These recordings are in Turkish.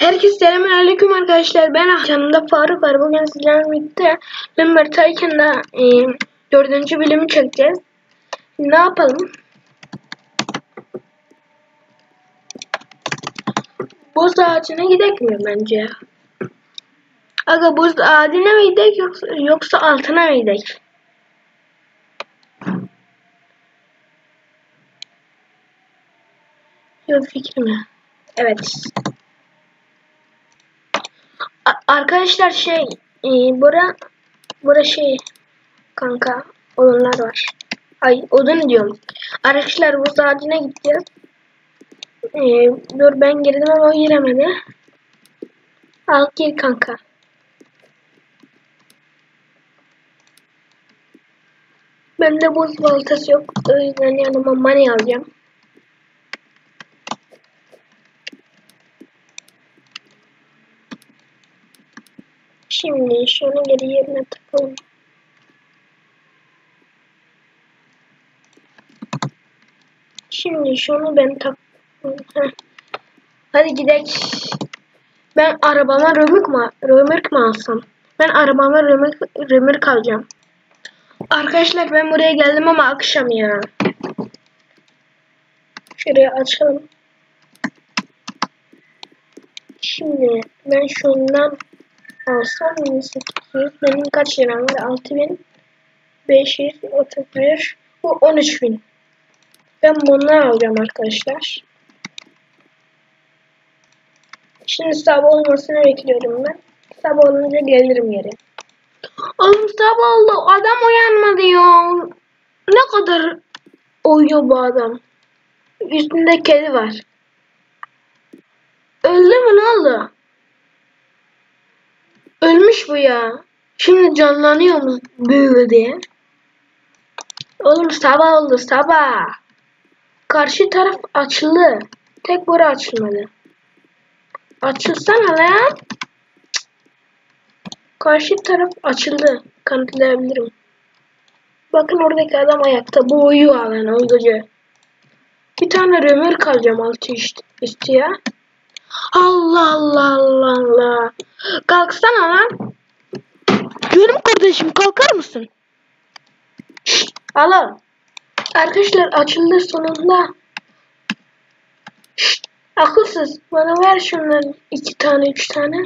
Herkese selamünaleyküm arkadaşlar. Ben yanımda Faruk var. Bugün sizlerle birlikte Limber Tycoon'da e, dördüncü bölümü çekeceğiz. Ne yapalım? Buz ağacına gidelim mi bence? Aga buz ağacına mı gidelim yoksa, yoksa altına mı gidelim? Yok fikrim ya. Evet. Arkadaşlar şey e, bura bura şey kanka odunlar var. Ay odun diyorum. Arkadaşlar bu ağacına gideceğiz. E, dur ben girdim ama o giremedi. Al gir kanka. Bende buz baltası yok. O yüzden yanıma mani alacağım. Şimdi şunu geri yerine takalım. Şimdi şunu ben tak. Hadi gidelim. Ben arabama römük mü, römük mü alsam? Ben arabama römük, römük alacağım. Arkadaşlar ben buraya geldim ama akşam ya. Şuraya açalım. Şimdi ben şundan alsam 1800 benim kaç liram var? 6531 bu 13000 ben bundan alacağım arkadaşlar. Şimdi sabah olmasını bekliyorum ben. Sabah olunca gelirim geri. Oğlum sabah oldu. Adam uyanmadı ya. Ne kadar uyuyor bu adam? Üstünde kedi var. Öldü mü ne oldu Ölmüş bu ya. Şimdi canlanıyor mu büyüyor diye. Oğlum sabah oldu sabah. Karşı taraf açıldı. Tek bura açılmadı. Açılsana lan. Karşı taraf açıldı. Kanıtlayabilirim. Bakın oradaki adam ayakta. Bu uyuyor halen olduğunca. Bir tane römür kalacağım altı üstü, üstü ya. Allah Allah Allah Allah. Kalksana lan. Diyorum kardeşim kalkar mısın? Şşt, alo. Arkadaşlar açıldı sonunda. Şşt, akılsız. Bana ver şunları iki tane üç tane.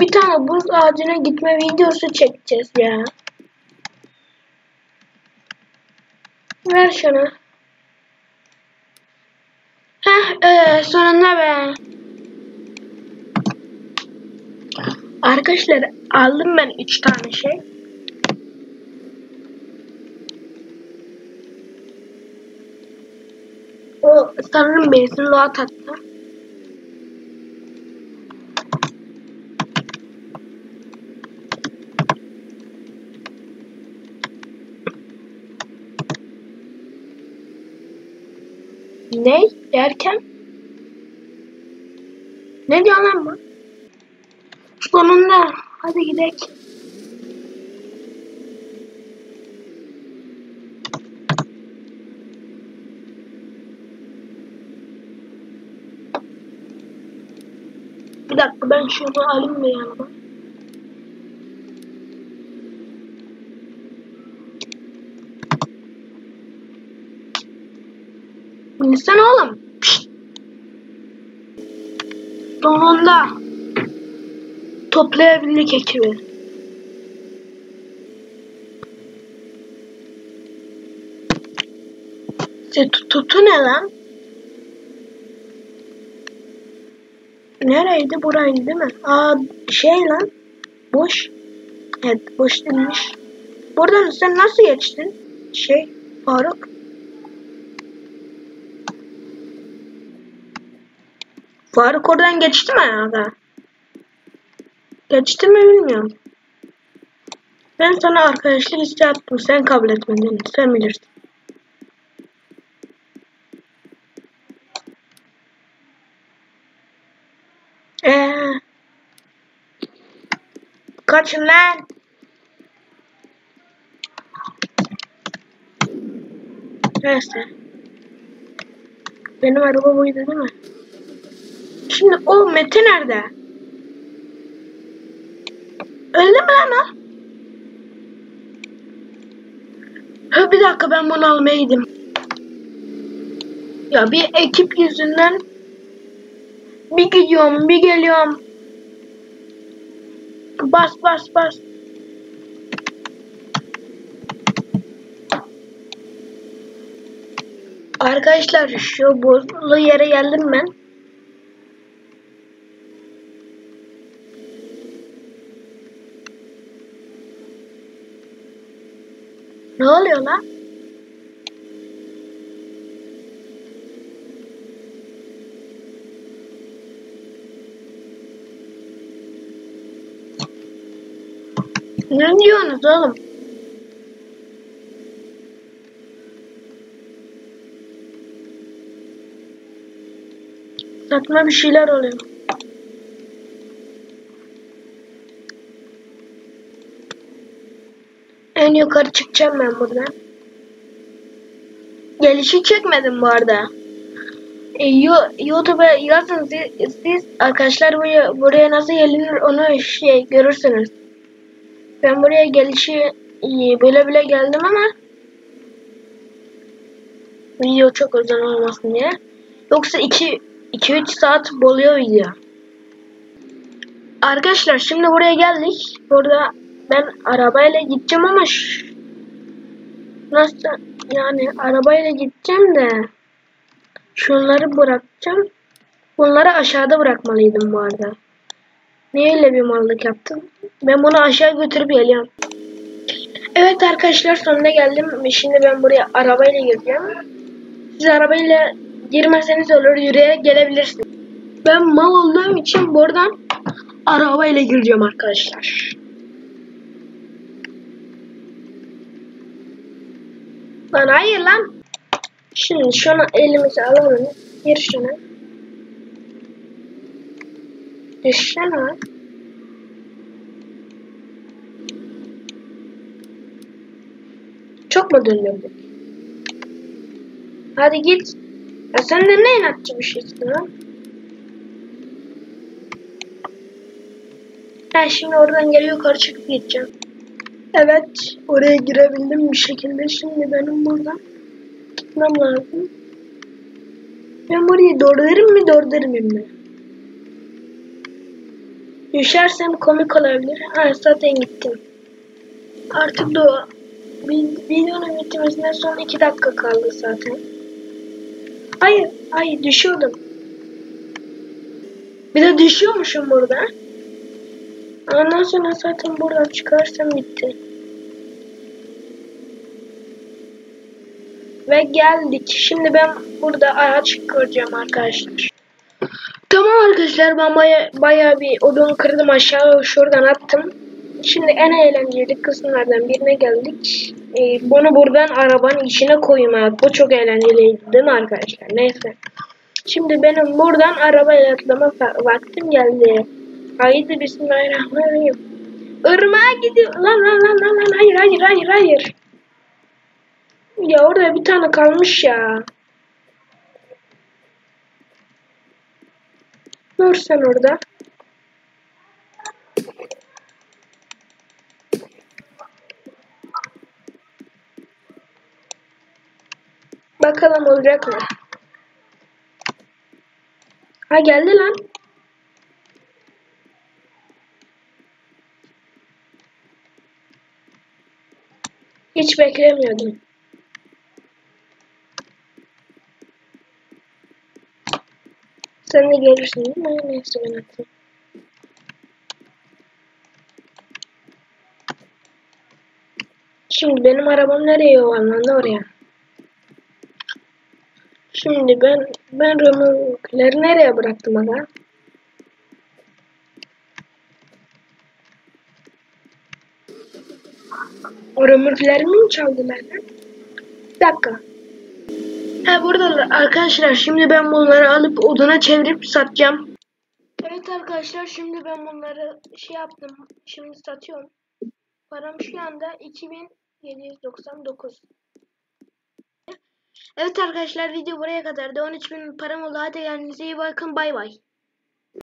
Bir tane buz ağacına gitme videosu çekeceğiz ya. Ver şunu. Heh, ee, sonunda be. Arkadaşlar aldım ben 3 tane şey. O sanırım benzin loğa tattı. Ne derken? Ne diyor lan bu? Sonunda. Hadi gidelim. Bir dakika ben şunu alayım mı yanıma? İnsan oğlum. Sonunda toplayabildik ekibi. Tutu ne lan? Nereydi? Buraydı değil mi? Aa şey lan. Boş. Evet boş değilmiş. Buradan sen nasıl geçtin? Şey Faruk. Faruk oradan geçti mi aga? Geçti mi bilmiyorum. Ben sana arkadaşlık isteği attım. Sen kabul etmedin. Sen bilirsin. Ee, kaçın lan. Neyse. Benim araba buydu değil mi? Şimdi o Mete nerede? Öldü mü lan o? Ha bir dakika ben bunu almaya gideyim. Ya bir ekip yüzünden bir gidiyorum bir geliyorum. Bas bas bas. Arkadaşlar şu buzlu yere geldim ben. Ne oluyor lan? Ne diyorsunuz oğlum? Saçma bir şeyler oluyor. En yukarı çıkacağım ben buradan. Gelişi çekmedim bu arada. E, Yo- YouTube'a yazın siz, siz arkadaşlar buraya, buraya nasıl gelinir onu şey görürsünüz. Ben buraya gelişi e, böyle bile geldim ama video çok uzun olmasın diye. Yoksa 2 2-3 saat buluyor video. Arkadaşlar şimdi buraya geldik. Burada ben arabayla gideceğim ama nasıl yani arabayla gideceğim de şunları bırakacağım. Bunları aşağıda bırakmalıydım bu arada. Niye öyle bir mallık yaptım? Ben bunu aşağı götürüp geliyorum. Evet arkadaşlar sonuna geldim. Şimdi ben buraya arabayla gireceğim. Siz arabayla girmezseniz olur yürüyerek gelebilirsiniz. Ben mal olduğum için buradan arabayla gireceğim arkadaşlar. Lan hayır lan. Şimdi şunu elimize alalım. Gir şunu. Düşsene. Çok mu döndürdük? Hadi git. Ya sen de ne inatçı bir şeysin lan? Ha şimdi oradan geri yukarı çıkıp gideceğim. Evet oraya girebildim bir şekilde. Şimdi benim buradan gitmem lazım. Ben burayı dördürüm mi dördürmeyeyim mi? Düşersem komik olabilir. Ha zaten gittim. Artık da vi- videonun bitmesine son iki dakika kaldı zaten. Hayır, hayır düşüyordum. Bir de düşüyormuşum burada. Ondan sonra zaten buradan çıkarsam bitti. Ve geldik. Şimdi ben burada araç göreceğim arkadaşlar. Tamam arkadaşlar ben baya, bayağı bir odunu kırdım aşağı şuradan attım. Şimdi en eğlenceli kısımlardan birine geldik. Ee, bunu buradan arabanın içine koymak. Bu çok eğlenceliydi değil mi arkadaşlar? Neyse. Şimdi benim buradan arabayla atlama vaktim geldi. Haydi bismillahirrahmanirrahim. Irmağa gidiyor. Lan lan lan lan lan. Hayır hayır hayır hayır. Ya orada bir tane kalmış ya. Dur sen orada. Bakalım olacak mı? Ha geldi lan. Hiç beklemiyordum. Sen de gelirsin değil mi? Neyse ben atayım. Şimdi benim arabam nereye yuvarlandı oraya? Şimdi ben ben römorkleri nereye bıraktım aga? O römorklerimi mi çaldılar lan? Bir dakika. Ha burada arkadaşlar şimdi ben bunları alıp oduna çevirip satacağım. Evet arkadaşlar şimdi ben bunları şey yaptım. Şimdi satıyorum. Param şu anda 2799. Evet arkadaşlar video buraya kadar da 13.000 param oldu. Hadi kendinize iyi bakın. Bay bay.